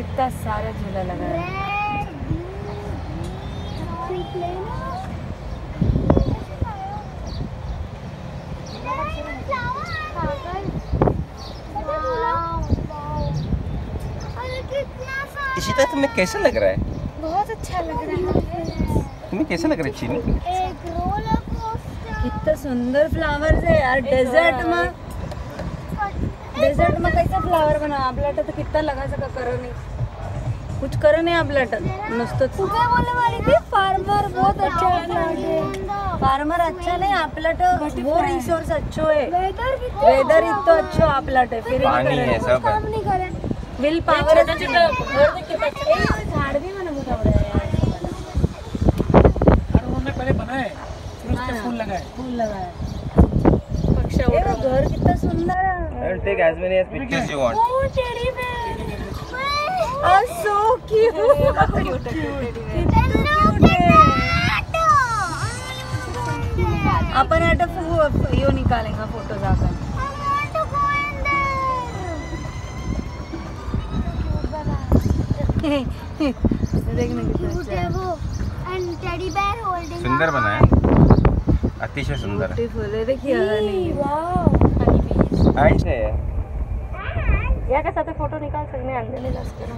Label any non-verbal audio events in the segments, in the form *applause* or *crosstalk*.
कितना सारा झूला लगा है। इशिता तुम्हें कैसा लग रहा है? बहुत अच्छा लग रहा है। तुम्हें कैसा लग रहा है चीनी? कितना सुंदर फ्लावर्स है यार डेजर्ट में डेजर्ट में कैसे फ्लावर बना? आपल्याला तर कितना लगा सका? करो नहीं। कुछ करो नहीं आपल्याला नुसतं सुबह बोलने वाली थी फार्मर बहुत अच्छा है फार्मर अच्छा नहीं आप आपल्याला वो रिसोर्स अच्छो है। वेदर भी वेदर इतो अच्छो आपल्याला फिर पानी है सब। काम नहीं करे। विल पावर झाड़ भी मैंने मोठा बड़ा है। यार और उन्होंने पहले बनाए फिर उस पे फूल लगाए। फूल लगा है ये वो घर कितना सुंदर I will take as many as pictures you want. Oh teddy bear Oh, so cute. अपन आता फो- यो निकालेंगे फ़ोटो जाकर *laughs* देखने कितना अच्छा सुंदर बना है. अतिशय सुंदर है. ब्यूटीफुल है देखिए हैंड्स है। या का साथ फ़ोटो निकाल सकते हैं अंदर ले जा सकते हैं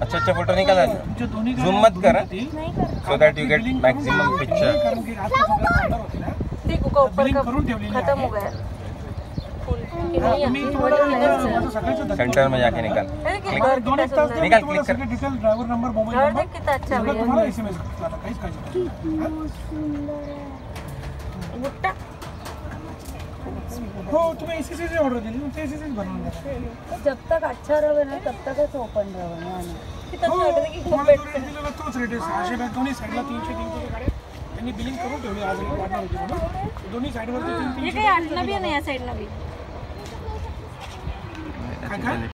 अच्छा अच्छा फ़ोटो निकाला जो धोनी का जूम मत कर। So that you get maximum picture देखो का ऊपर का खत्म हो गया। हा, दर्शन सेंटर में जाके निकाल। कितना सुंदर। निकाल, click कर. डिटेल ड्रायव्हर नंबर मोबाईल घर नंबर देख कितना अच्छा सगळं भैया। तुम्हाला एसएमएस करतो काहीच काळजी भुट्टा हो तुम्ही एसीसी ऑर्डर दिली तुमचं एसीसी बनवून द्या. जब तक अच्छा रहे ना तब तकच ओपन रहे ना. हो, रेट तोच रेट सहाशे बॅग दोन्ही साईडला तीनशे तीनशे गाड्या त्यांनी बिलिंग करून ठेवली आज एक वाटणार होती म्हणून. दोन्ही साईडवरती तीन तीनशे काही आणलं बी नाही या साईडनं बी? काय काय?